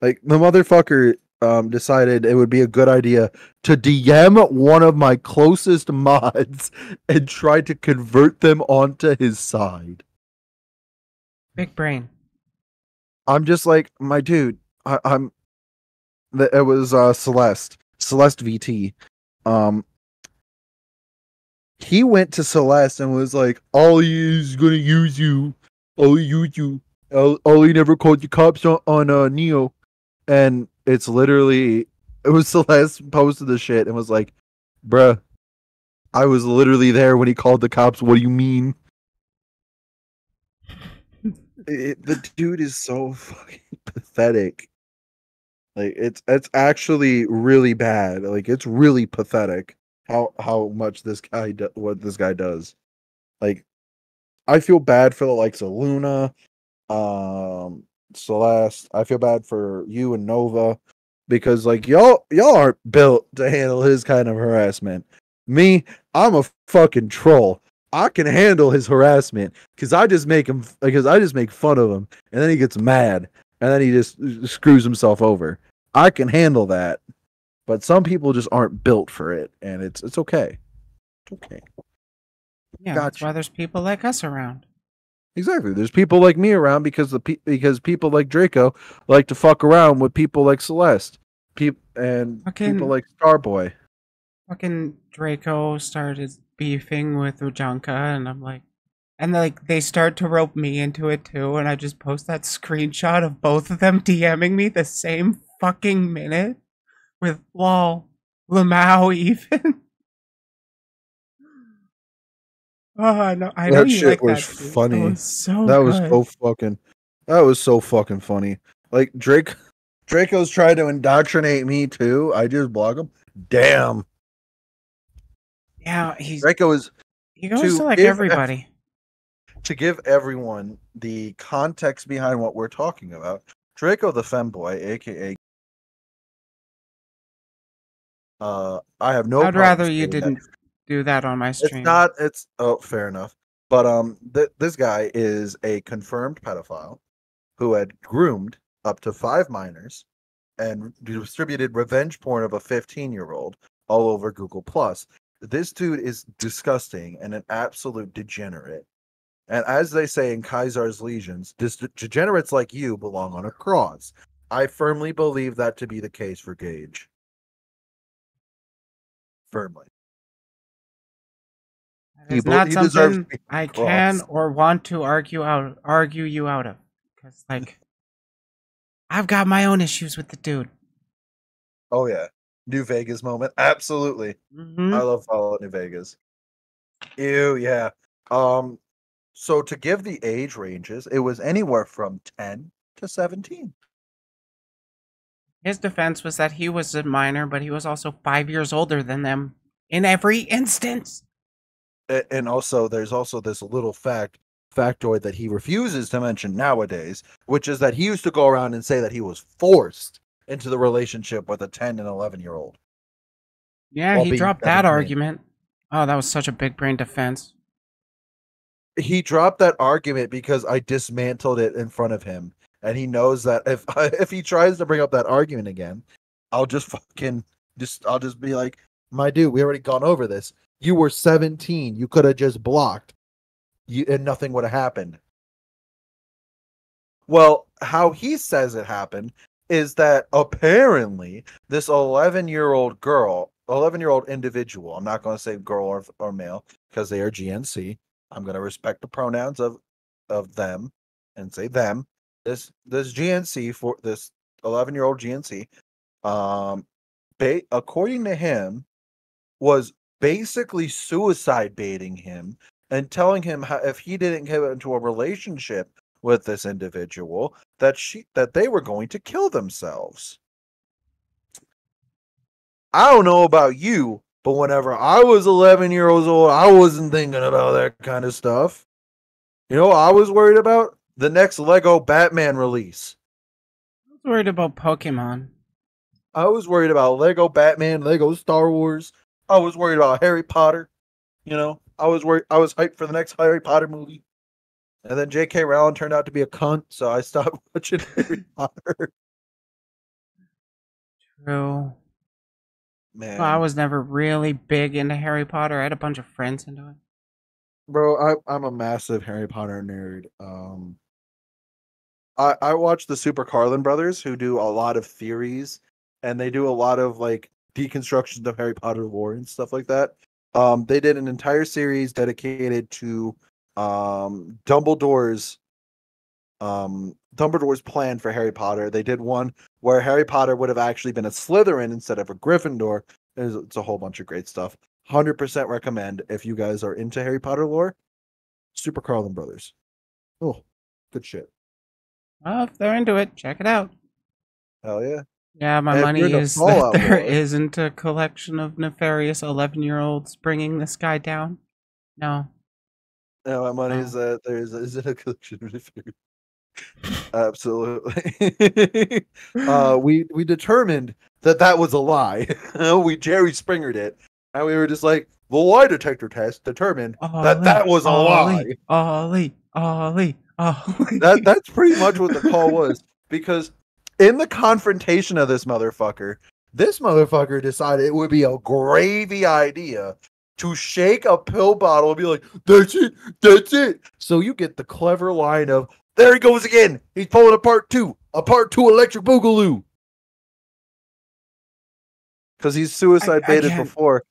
Like the motherfucker um decided it would be a good idea to DM one of my closest mods and try to convert them onto his side. Big brain. I'm just like my dude. I, I'm. The, it was uh Celeste, Celeste VT. Um, he went to Celeste and was like, "Ollie is gonna use you. Ollie use you. Ol- Ollie never called you cops on, on uh Neo." And it's literally it was Celeste posted the shit and was like, "Bruh, I was literally there when he called the cops. What do you mean?" it, the dude is so fucking pathetic. Like it's it's actually really bad. Like it's really pathetic how how much this guy do, what this guy does. Like I feel bad for the likes of Luna, um, Celeste. I feel bad for you and Nova because like y'all y'all aren't built to handle his kind of harassment. Me, I'm a fucking troll. I can handle his harassment because I just make him because I just make fun of him, and then he gets mad, and then he just screws himself over. I can handle that, but some people just aren't built for it, and it's it's okay. It's okay. Yeah, that's why there's people like us around. Exactly. There's people like me around because the pe- because people like Draco like to fuck around with people like Celeste, people and Fucking- people like Starboy. Fucking Draco started beefing with Ujanka, and I'm like, and like they start to rope me into it too, and I just post that screenshot of both of them DMing me the same fucking minute with lol, Lamau even. oh, I know, I know That shit like was that. funny. That was so. that was good. so fucking that was so fucking funny. Like Drake Draco's trying to indoctrinate me too. I just block him. Damn. Yeah, he's Draco is he goes to to like everybody. To give everyone the context behind what we're talking about. Draco the femboy, aka uh I have no I'd rather you didn't do that on my stream. It's not. It's oh, fair enough. But um, th- this guy is a confirmed pedophile who had groomed up to five minors and distributed revenge porn of a 15 year old all over Google Plus. This dude is disgusting and an absolute degenerate. And as they say in Caesar's Legions, dis- degenerates like you belong on a cross. I firmly believe that to be the case for Gage. Firmly. That is He- not he something be I can or want to argue out argue you out of. Because like I've got my own issues with the dude. Oh yeah, New Vegas moment. Absolutely, hmm I love Fallout New Vegas. Ew, yeah. Um, so to give the age ranges, it was anywhere from ten to seventeen. His defense was that he was a minor, but he was also five years older than them in every instance. and also there's also this little fact factoid that he refuses to mention nowadays, which is that he used to go around and say that he was forced into the relationship with a 10 and 11 year old. Yeah, he dropped that argument. Oh, that was such a big brain defense. He dropped that argument because I dismantled it in front of him, and he knows that if if he tries to bring up that argument again, I'll just fucking just I'll just be like, my dude, we already gone over this. You were 17. You could have just blocked. You and nothing would have happened. Well, how he says it happened is that apparently this 11 year old girl, 11 year old individual, I'm not going to say girl or, or male because they are GNC. I'm going to respect the pronouns of of them and say them. This this GNC for this 11 year old GNC, um, ba- according to him, was basically suicide baiting him and telling him how if he didn't get into a relationship with this individual that she that they were going to kill themselves. I don't know about you, but whenever I was 11 years old, I wasn't thinking about that kind of stuff. You know, I was worried about the next Lego Batman release. I was worried about Pokemon. I was worried about Lego Batman, Lego Star Wars. I was worried about Harry Potter. You know, I was worried. I was hyped for the next Harry Potter movie. And then J.K. Rowling turned out to be a cunt, so I stopped watching Harry Potter. True. Man, Well, I was never really big into Harry Potter. I had a bunch of friends into it. bro, I, I'm a massive Harry Potter nerd. Um, I I watch the Super Carlin brothers, who do a lot of theories, and they do a lot of like deconstructions of Harry Potter lore and stuff like that. Um, they did an entire series dedicated to um Dumbledore's um Dumbledore's plan for Harry Potter. They did one where Harry Potter would have actually been a Slytherin instead of a Gryffindor. It's, it's a whole bunch of great stuff. 100% recommend if you guys are into Harry Potter lore. Super Carlin Brothers. Oh, good shit. Well, if they're into it, check it out. Hell yeah. Yeah, my If money is that there isn't a collection of nefarious 11 year olds bringing this guy down. No. No, my money Oh. is that there is is it a collection of different- Absolutely. uh, we we determined that that was a lie. we Jerry Springered it, and we were just like, the lie detector test determined that that was a lie. Ollie, Ollie, Ollie. That that's pretty much what the call was. Because in the confrontation of this motherfucker, this motherfucker decided it would be a gravy idea to shake a pill bottle and be like, "That's it, that's it." So you get the clever line of, "There he goes again. He's pulling a part two, a part two electric boogaloo." Because he's suicide I baited before.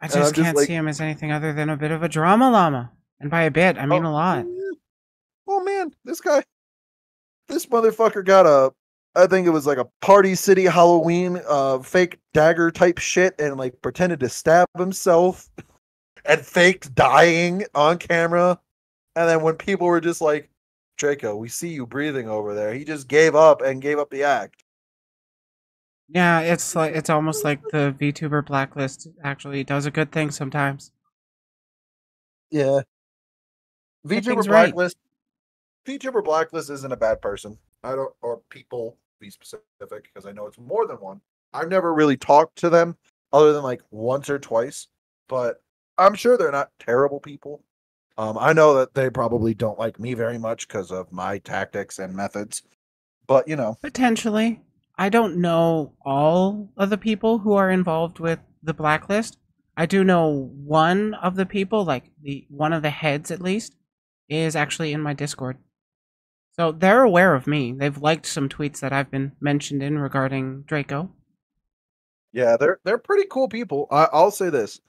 I just just can't like- see him as anything other than a bit of a drama llama. And by a bit, I mean Oh, a lot. Oh man, this guy, this motherfucker got a, I think it was like a Party City Halloween uh fake dagger type shit and like pretended to stab himself and faked dying on camera. And then when people were just like, Draco, we see you breathing over there, he just gave up and gave up the act. Yeah, it's like it's almost like the VTuber blacklist actually does a good thing sometimes. Yeah. VTuber thing's right. Blacklist. VTuber Blacklist isn't a bad person. I don't, or people be specific, because I know it's more than one. I've never really talked to them other than like once or twice, but I'm sure they're not terrible people. Um, I know that they probably don't like me very much because of my tactics and methods, but you know, Potentially. I don't know all of the people who are involved with the blacklist. I do know one of the people, like the one of the heads at least, is actually in my Discord. So they're aware of me. They've liked some tweets that I've been mentioned in regarding Draco. Yeah, they're they're pretty cool people. I, I'll say this.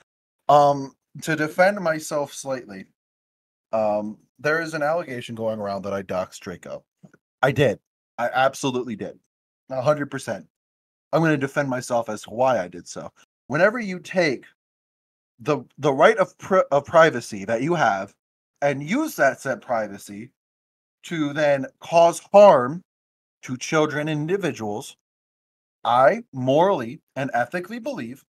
Um, to defend myself slightly, um, there is an allegation going around that I doxed Draco. I did. I absolutely did. A hundred percent. I'm going to defend myself as to why I did so. Whenever you take the the right of of privacy that you have and use that said privacy to then cause harm to children and individuals I morally and ethically believe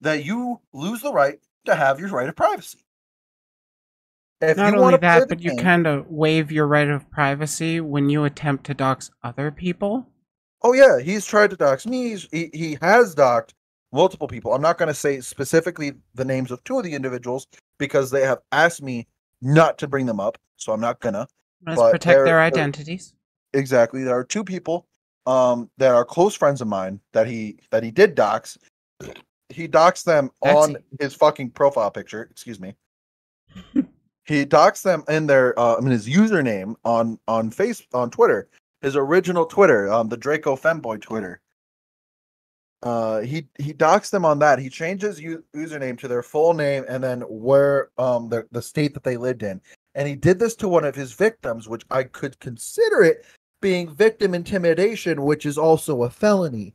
that you lose the right to have your right of privacy. If Not only want to play that, but you kind of waive your right of privacy when you attempt to dox other people. Oh yeah, he's tried to dox me. He's, he he has doxed multiple people. I'm not going to say specifically the names of two of the individuals because they have asked me not to bring them up, so I'm not gonna. Let's But protect they're- their identities. Exactly, there are two people um that are close friends of mine that he that he did dox. He doxed them on his fucking profile picture. Excuse me. he doxed them in their uh, in his username on on face on Twitter, his original Twitter, um, the Draco Femboy Twitter. Uh, he he doxed them on that. He changes u- username to their full name and then where um the the state that they lived in, and he did this to one of his victims, which I could consider it being victim intimidation, which is also a felony.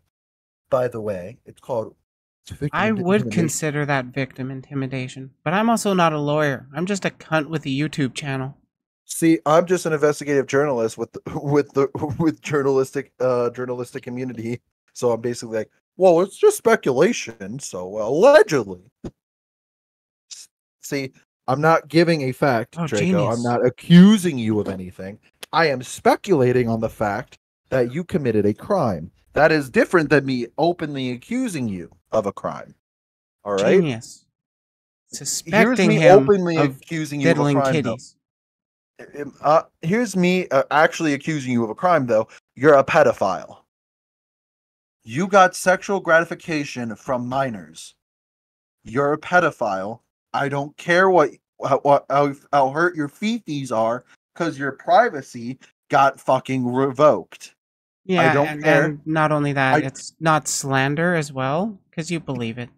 By the way, it's called. It's victim I would consider that victim intimidation, but I'm also not a lawyer. I'm just a cunt with a YouTube channel. See, I'm just an investigative journalist with the, with the with journalistic uh journalistic community. So I'm basically like, well, it's just speculation. So allegedly, see, I'm not giving a fact, Oh, Draco. genius. I'm not accusing you of anything. I am speculating on the fact that you committed a crime. That is different than me openly accusing you of a crime. All right. Genius. Here's Suspecting me him openly of accusing you of a crime. kitties. Uh, here's me uh, actually accusing you of a crime, though. You're a pedophile. You got sexual gratification from minors. You're a pedophile. I don't care what how, what- how, how hurt your fifis are, because your privacy got fucking revoked. Yeah, I don't and, care. and not only that, I- it's not slander as well, because you believe it.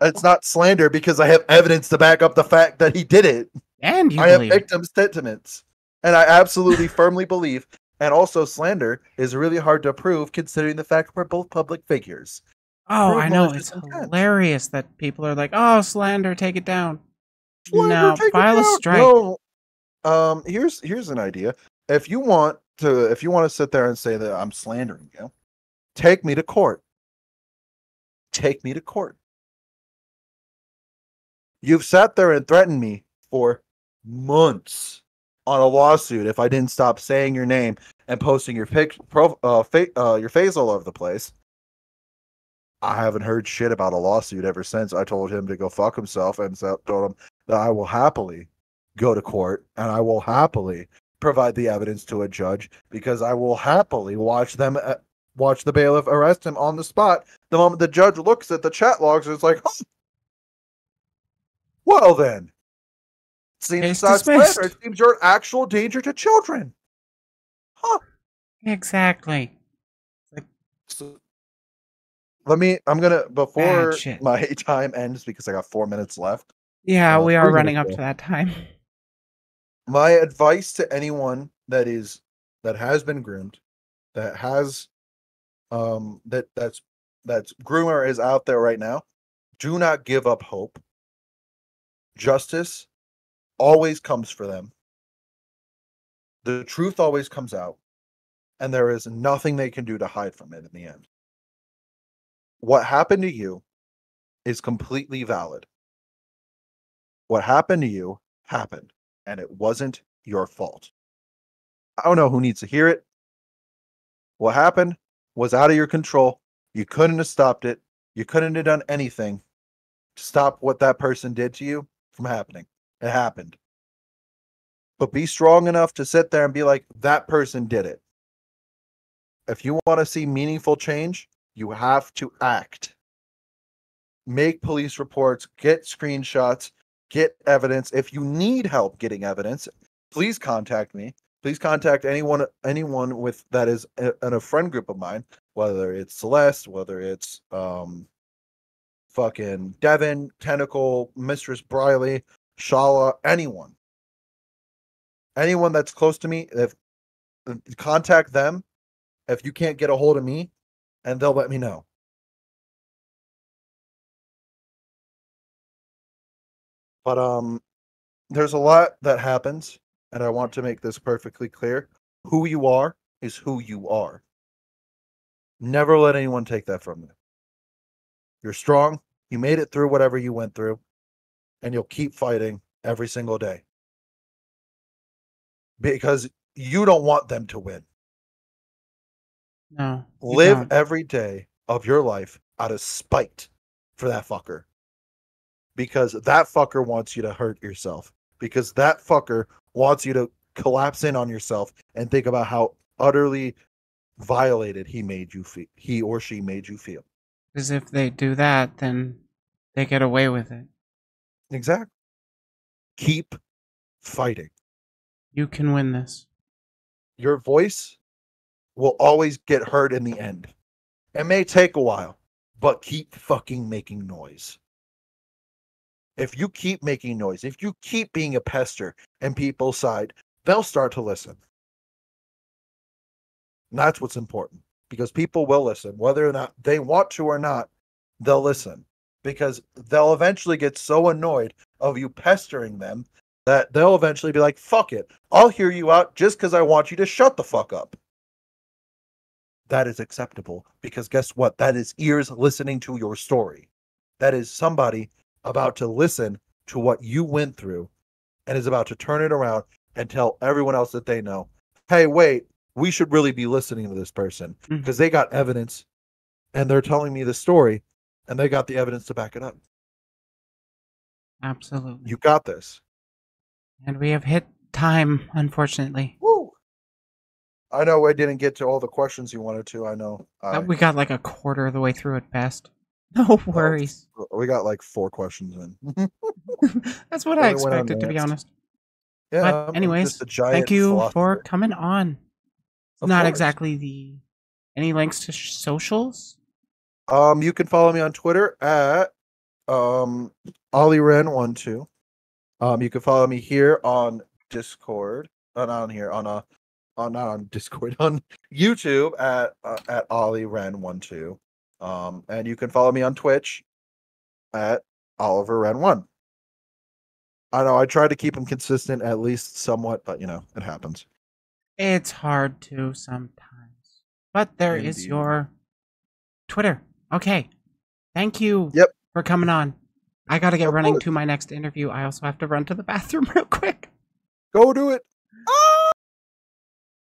It's not slander because I have evidence to back up the fact that he did it. And you I have victim sentiments, and I absolutely firmly believe. And also, slander is really hard to prove, considering the fact we're both public figures. Oh, I know. It's intent. hilarious that people are like, oh, slander, take it down. Slander, no, file a strike. No. Um, here's here's an idea. If you want to, if you want to sit there and say that I'm slandering you, take me to court. Take me to court. You've sat there and threatened me for months on a lawsuit if I didn't stop saying your name and posting your pic, pro, uh, fa- uh, your face all over the place. I haven't heard shit about a lawsuit ever since. I told him to go fuck himself and told him that I will happily go to court and I will happily provide the evidence to a judge because I will happily watch them uh, watch the bailiff arrest him on the spot the moment the judge looks at the chat logs it's like "Huh. well then seems dismissed. It seems you're an actual danger to children huh Exactly. So, let me i'm gonna before my time ends because i got four minutes left Yeah, Uh, we are running up to that time. my advice to anyone that is that has been groomed that has um that that's that's groomer is out there right now. Do not give up hope. Justice always comes for them. The truth always comes out and there is nothing they can do to hide from it in the end. What happened to you is completely valid. What happened to you happened and it wasn't your fault. I don't know who needs to hear it. What happened was out of your control. You couldn't have stopped it. You couldn't have done anything to stop what that person did to you from happening. It happened. But be strong enough to sit there and be like, that person did it. If you want to see meaningful change, you have to act. Make police reports, get screenshots, get evidence. If you need help getting evidence, please contact me. Please contact anyone anyone with that is a- in a friend group of mine, whether it's Celeste, whether it's um fucking Devin, Tentacle, Mistress Briley, Shala, anyone. Anyone that's close to me, if contact them if you can't get a hold of me and they'll let me know. But um there's a lot that happens and I want to make this perfectly clear. Who you are is who you are. Never let anyone take that from you. You're strong. You made it through whatever you went through and you'll keep fighting every single day. because you don't want them to win. No. Live don't. every day of your life out of spite for that fucker. Because that fucker wants you to hurt yourself. Because that fucker wants you to collapse in on yourself and think about how utterly violated he made you feel he or she made you feel. Because if they do that, then they get away with it. Exactly. Keep fighting. You can win this. Your voice will always get heard in the end. It may take a while, but keep fucking making noise. If you keep making noise, if you keep being a pester and people's side, they'll start to listen. And that's what's important because people will listen, whether or not they want to or not, they'll listen because they'll eventually get so annoyed of you pestering them that they'll eventually be like, fuck it, I'll hear you out just because I want you to shut the fuck up. That is acceptable because guess what? That is ears listening to your story. That is somebody about to listen to what you went through and is about to turn it around and tell everyone else that they know, hey, wait, we should really be listening to this person because they got evidence and they're telling me the story and they got the evidence to back it up. Absolutely. You got this. and we have hit time, unfortunately. Woo! I know I didn't get to all the questions you wanted to. I know. I, Uh, we got like a quarter of the way through at best. No worries. we got like four questions in. That's what I Only went on expected, to be honest. yeah. But anyways, a Thank you for coming on. Of Not course. exactly the. Any links to sh- socials? Um, you can follow me on Twitter at um OliRein12. Um, you can follow me here on Discord. Uh, not on here on uh on not on Discord on YouTube at uh, at OliRein12. Um, and you can follow me on Twitch at Oliver Rein One. I know I try to keep them consistent at least somewhat, but you know it happens. It's hard to sometimes. But there is Indeed. your Twitter. Okay. Thank you Yep. for coming on. I got to get Of running course. to my next interview. I also have to run to the bathroom real quick. Go do it.